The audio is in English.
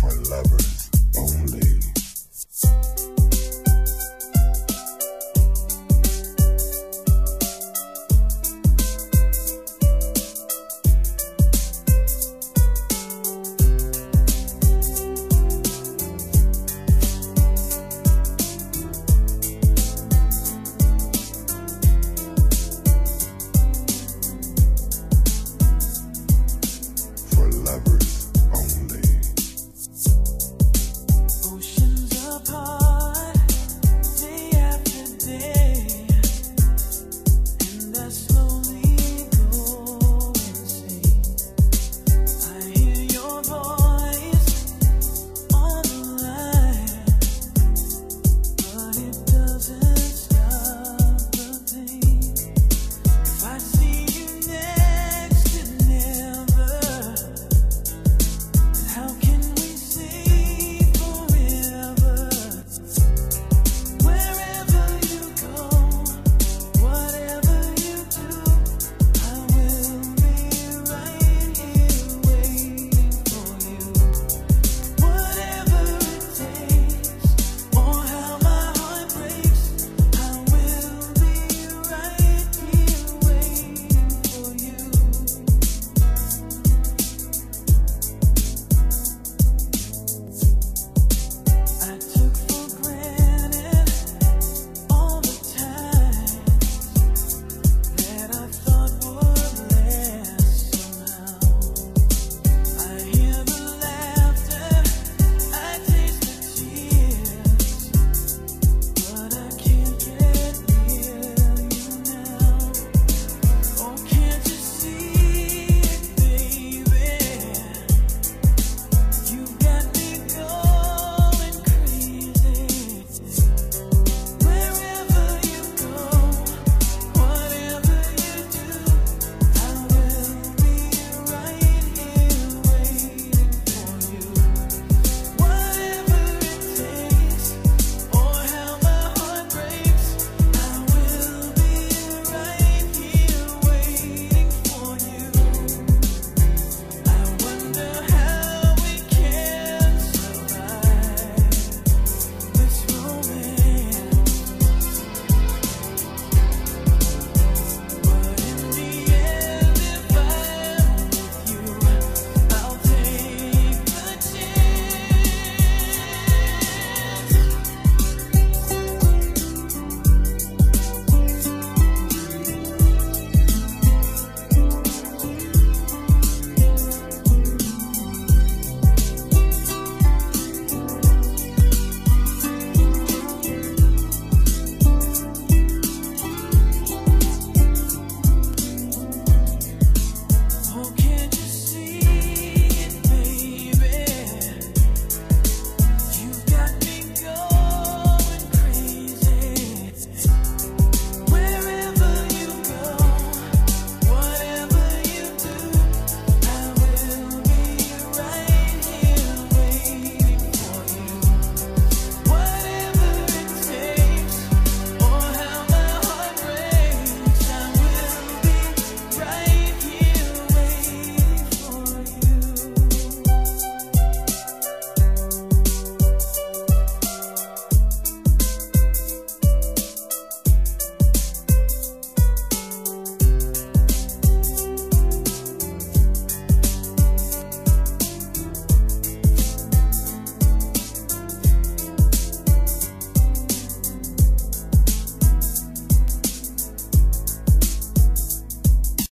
for lovers only.